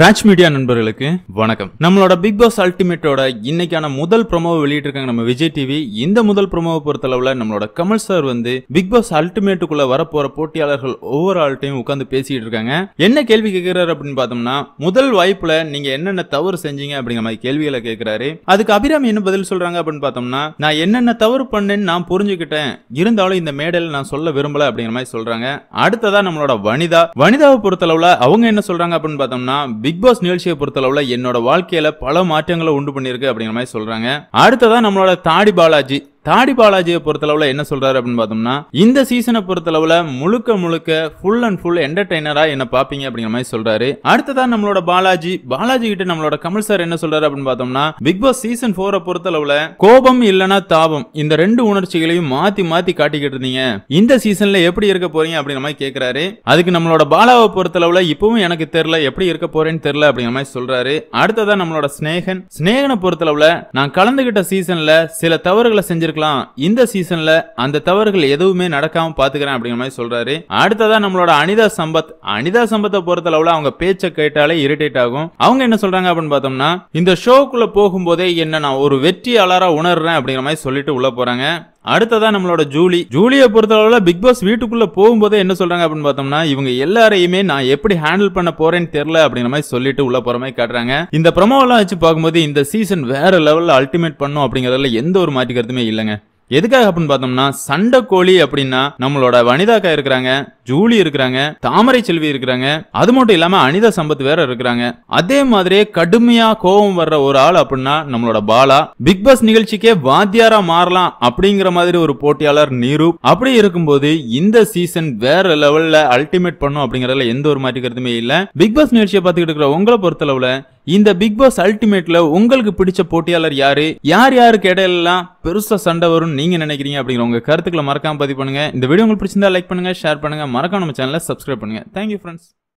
Raj media நண்பர்களுக்கு வணக்கம். நம்மளோட பிக் பாஸ் அல்டிமேட்டோட இன்னைக்கான முதல் ப்ரொமோவை வெளியிட்டிருக்காங்க நம்ம விஜய் டிவி இந்த முதல் ப்ரோமோவை பொறுத்தளவுல நம்மளோட கமல் சார் வந்து பிக் பாஸ் அல்டிமேட்டுக்குள்ள வரப்போற போட்டியாளர்கள் ஒவ்வொரு ஆள்கிட்டையும் உட்காந்து பேசிட்டு இருக்காங்க. என்ன கேள்வி கேட்கிறாரு அப்படின்னு பார்த்தோம்னா முதல் வாய்ப்புல நீங்க என்னென்ன தவறு செஞ்சீங்க அப்படிங்கிற மாதிரி கேள்விகளை கேட்கிறாரு அதுக்கு அபிராமி என்ன பதில் சொல்றாங்க அப்படின்னு பார்த்தோம்னா நான் என்னென்ன தவறு பண்ணேன்னு நான் புரிஞ்சுக்கிட்டேன். இருந்தாலும் இந்த மேடையில் நான் சொல்ல விரும்பல அப்படிங்கிற மாதிரி சொல்றாங்க. அடுத்ததா நம்மளோட வனிதா. வனிதாவை பொறுத்தளவுல அவங்க என்ன சொல்றாங்க அப்படின்னு பார்த்தோம்னா பிக் பாஸ் நிகழ்ச்சியை பொறுத்தளவுல என்னோட வாழ்க்கையில பல மாற்றங்களை உண்டு பண்ணிருக்கு அப்படிங்கிற மாதிரி சொல்றாங்க. அடுத்ததான் நம்மளோட தாடி பாலாஜி. தாடி பாலாஜியை பொறுத்தளவுல என்ன சொல்றாரு அப்படின்னு பார்த்தோம்னா இந்த சீசனை பொறுத்தளவுல முழுக்க முழுக்க ஃபுல் அண்ட் ஃபுல் என்டர்டைனரா என்ன பாப்பீங்க அப்படிங்கிற மாதிரி சொல்றாரு. அடுத்ததா நம்மளோட பாலாஜி. பாலாஜி கிட்ட நம்மளோட கமல் சார் என்ன சொல்றாரு அப்படின்னு பார்த்தோம்னா பிக் பாஸ் சீசன் போரை பொறுத்தளவுல கோபம் இல்லனா தாபம். இந்த ரெண்டு உணர்ச்சிகளையும் மாத்தி மாத்தி காட்டிக்கிட்டு இருந்தீங்க. இந்த சீசன்ல எப்படி இருக்க போறீங்க அப்படிங்கிற மாதிரி கேக்குறாரு. அதுக்கு நம்மளோட பாலாவை பொறுத்தளவுல இப்பவும் எனக்கு தெரியல எப்படி இருக்க போறேன்னு தெரியல அப்படிங்கிற மாதிரி சொல்றாரு. அடுத்ததா நம்மளோட ஸ்னேகன். ஸ்னேகனை பொறுத்தளவுல நான் கலந்துகிட்ட சீசன்ல சில தவறுகளை செஞ்சிருக்கலாம் இந்த சீசன்ல அந்த தவறுகள் எதுவுமே நடக்காம பாத்துக்கிறேன் அப்படிங்கிற மாதிரி சொல்றாரு. அடுத்ததா நம்மளோட அனிதா சம்பத். அனிதா சம்பத்தை பொறுத்த அளவுல அவங்க பேச்சை கேட்டாலே இரிட்டேட் ஆகும். அவங்க என்ன சொல்றாங்க அப்படின்னு பார்த்தோம்னா இந்த ஷோக்குள்ள போகும்போதே என்ன நான் ஒரு வெற்றியாளரா உணர்றேன் அப்படிங்கிற மாதிரி சொல்லிட்டு உள்ள போறாங்க. அடுத்ததா நம்மளோட ஜூலி. ஜூலியை பொறுத்தளவுல பிக் பாஸ் வீட்டுக்குள்ள போகும்போதே என்ன சொல்றாங்க அப்படின்னு பார்த்தோம்னா இவங்க எல்லாரையுமே நான் எப்படி ஹேண்டில் பண்ண போறேன்னு தெரியல அப்படிங்கிற மாதிரி சொல்லிட்டு உள்ள போற மாதிரி காட்டுறாங்க. இந்த ப்ரமோவெல்லாம் வச்சு பார்க்கும்போது இந்த சீசன் வேற லெவல்ல அல்டிமேட் பண்ணும் அப்படிங்கறதுல எந்த ஒரு மாற்றிக்கிறதுமே இல்லைங்க. எதுக்காக அப்படின்னு பார்த்தோம்னா சண்டை கோழி அப்படின்னா நம்மளோட வனிதாக்கா இருக்கிறாங்க ஜூலி இருக்கிறாங்க தாமரை செல்வி இருக்கிறாங்க அது மட்டும் இல்லாம அனிதா சம்பத் வேற இருக்கிறாங்க. அதே மாதிரியே கடுமையா கோபம் வர்ற ஒரு ஆள் அப்படின்னா நம்மளோட பாலா. பிக் பாஸ் நிகழ்ச்சிக்கே வாத்தியாரா மாறலாம் அப்படிங்கிற மாதிரி ஒரு போட்டியாளர் நீரூப் அப்படி இருக்கும்போது இந்த சீசன் வேற லெவல்ல அல்டிமேட் பண்ணும் அப்படிங்கறதுல எந்த ஒரு மாற்றி கருத்துமே இல்ல. பிக் பாஸ் நிகழ்ச்சியை பார்த்துக்கிட்டு இருக்கிற உங்களை பொறுத்தளவுல இந்த பிக் பாஸ் அல்டிமேட்ல உங்களுக்கு பிடிச்ச போட்டியாளர் யாரு? யார் யாருக்கு இடையிலாம் பெருசா சண்டை வரும் நீங்க நினைக்கிறீங்க அப்படிங்கிற உங்க கருத்துக்களை மறக்காம பதிவு பண்ணுங்க. இந்த வீடியோ உங்களுக்கு பிடிச்சிருந்தா லைக் பண்ணுங்க ஷேர் பண்ணுங்க. மறக்காம நம்ம சேனலை சப்ஸ்கிரைப் பண்ணுங்க. Thank you friends